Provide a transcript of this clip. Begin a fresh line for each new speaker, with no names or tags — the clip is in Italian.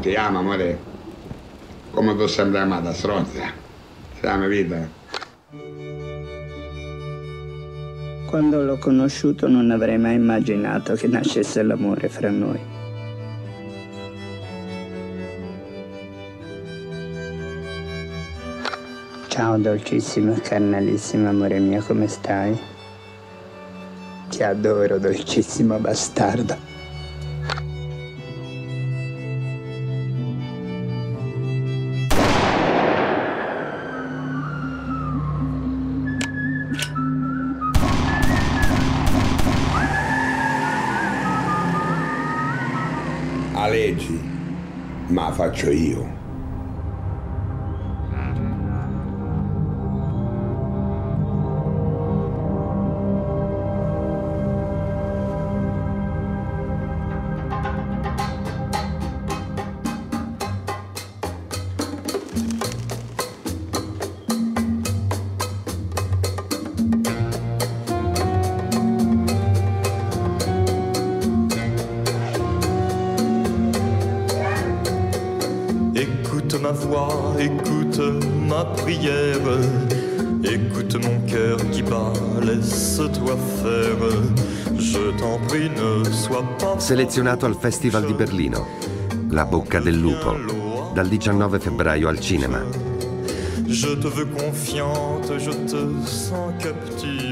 Ti amo, amore. Come tu sempre amata, stronza. Ti amo, vita.
Quando l'ho conosciuto non avrei mai immaginato che nascesse l'amore fra noi. Ciao dolcissimo e carnalissimo amore mio, come stai? Ti adoro, dolcissimo bastardo.
A leggi, ma faccio io.
Écoute ma voix, écoute ma prière, écoute mon cœur qui bat, laisse-toi faire. Je t'en prie, ne sois pas.
Selezionato al Festival di Berlino. La bocca del lupo. Dal 19 febbraio al cinema.
Je te veux confiante, je te sens captive.